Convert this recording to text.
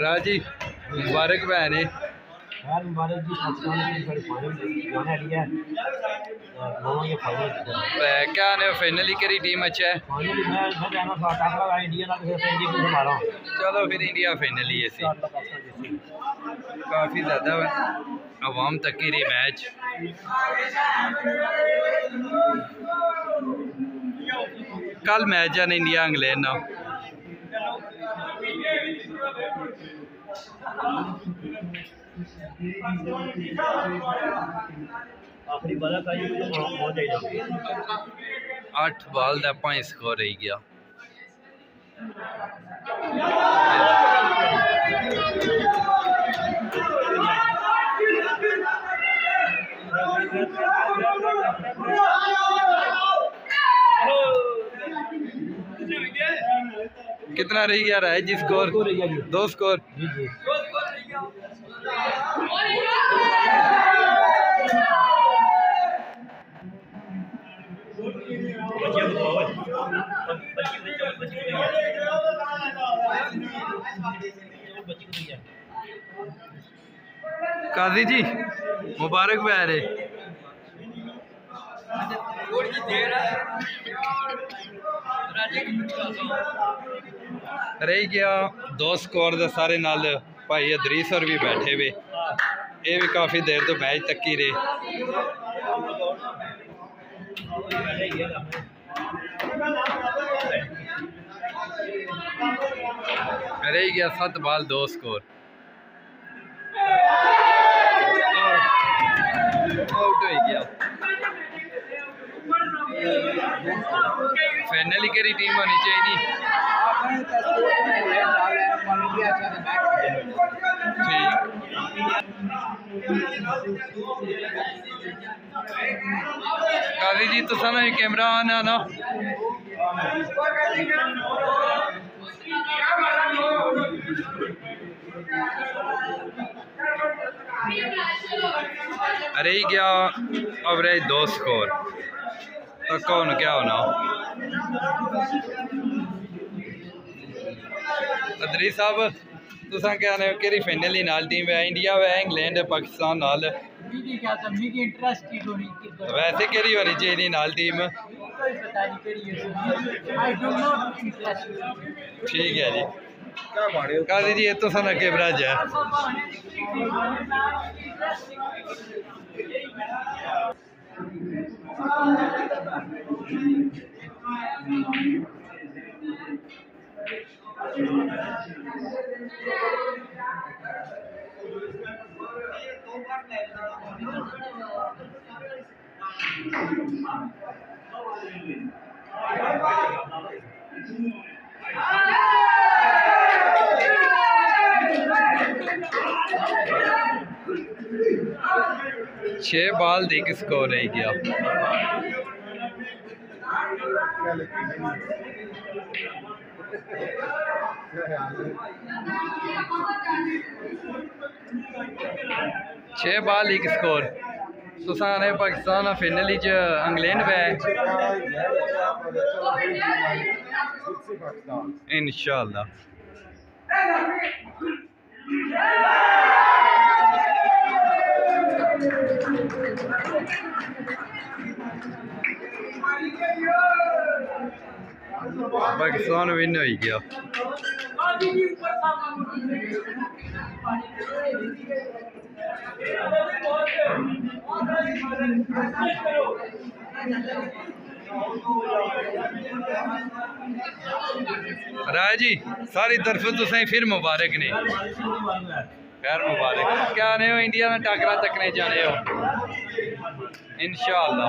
راجی مبارک بہن ہے خیر مبارک جی پاکستان کی ساری فائنل جانے والی ہے دونوں یہ فائنل کیا نے فائنلی کری ٹیم اچھا ہے میں میں جانا تھا ٹاکرا کا انڈیا کا پھر انڈیا کو سنبھالا چلو پھر انڈیا فائنلی ایسی پاکستان جیسی کافی زیادہ عوام تک کی رہی میچ کل میچ ہے انڈیا انگلینڈ نا اٹھ بال دا پانچ سکور رہی گیا کتنا رہی گیا رہا ہے جی سکور دو سکور قاضی جی مبارک بہن ہے۔ رہی گیا دو سکور دے سارے نال، بھائی ادریس اور بھی بیٹھے ہوئے۔ یہ بھی کافی دیر تو میچ تکی رہے رہی گیا سات بال دو سکور آؤٹ ہوئی گیا فائنلی کری ٹیم ہونی چاہیے ٹھیک قاضی جی تو سنا کیمرہ آنا نا؟ ارے ہی گیا اوریج دو سکور تو کون، کیا ہونا؟ ادری صاحب؟ تساں کیا نے کیری فائنل ہی نال ٹیم ہے انڈیا ہے انگلینڈ ہے پاکستان نال ویسے کیری ہونی چاہیے نال ٹیم ٹھیک ہے جی قاضی جی یہ تو سنا کیمرہ جا چھ بال دی ایک سکور رہ گیا چھ بال ایک سکور تسان نے پاکستان فائنل چ انگلینڈ پہ انشاءاللہ پاکستان ون ہوئی گیا رائے جی ساری طرف تو سہیں پھر مبارک نے۔ خیر مبارک۔ کیا نے ہو انڈیا میں ٹاکرا تکنے جانے ہو؟ انشاءاللہ۔